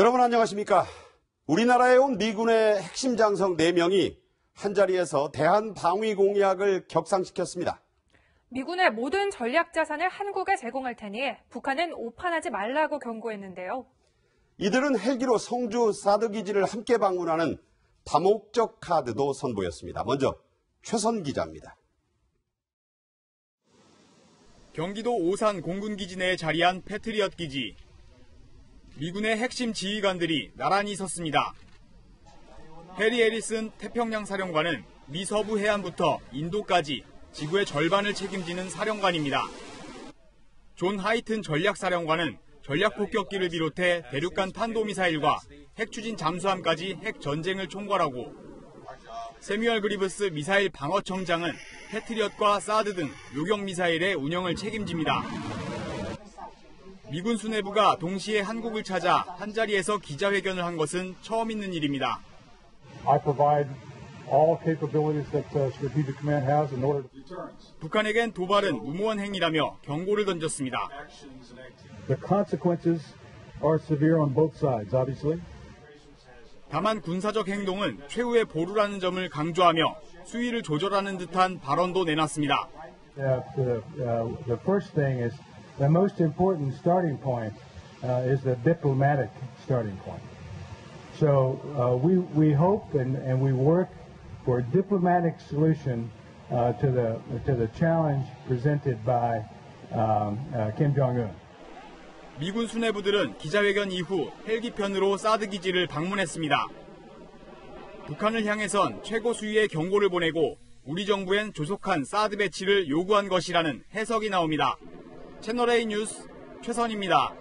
여러분 안녕하십니까? 우리나라에 온 미군의 핵심 장성 4명이 한자리에서 대한 방위 공약을 격상시켰습니다. 미군의 모든 전략 자산을 한국에 제공할 테니 북한은 오판하지 말라고 경고했는데요. 이들은 헬기로 성주 사드 기지를 함께 방문하는 다목적 카드도 선보였습니다. 먼저 최선 기자입니다. 경기도 오산 공군기지 내에 자리한 패트리엇 기지. 미군의 핵심 지휘관들이 나란히 섰습니다. 해리 해리스 태평양 사령관은 미 서부 해안부터 인도까지 지구의 절반을 책임지는 사령관입니다. 존 하이튼 전략사령관은 전략폭격기를 비롯해 대륙간 탄도미사일과 핵추진 잠수함까지 핵 전쟁을 총괄하고 새뮤얼 그리브스 미사일 방어청장은 패트리엇과 사드 등 요격 미사일의 운영을 책임집니다. 미군 수뇌부가 동시에 한국을 찾아 한자리에서 기자회견을 한 것은 처음 있는 일입니다. I provide all capabilities that uh, Strategic Command has in order to 북한에겐 도발은 무모한 행위라며 경고를 던졌습니다. The consequences are severe on both sides, obviously. 다만 군사적 행동은 최후의 보루라는 점을 강조하며 수위를 조절하는 듯한 발언도 내놨습니다. Uh, the, uh, most important starting point uh, is the diplomatic starting point. So uh, we, we hope and, and we work for a diplomatic solution uh, to, the, to the challenge presented by um, uh, Kim Jong-un. 미군 수뇌부들은 기자회견 이후 헬기편으로 사드 기지를 방문했습니다. 북한을 향해선 최고 수위의 경고를 보내고 우리 정부엔 조속한 사드 배치를 요구한 것이라는 해석이 나옵니다. 채널A 뉴스 최선입니다.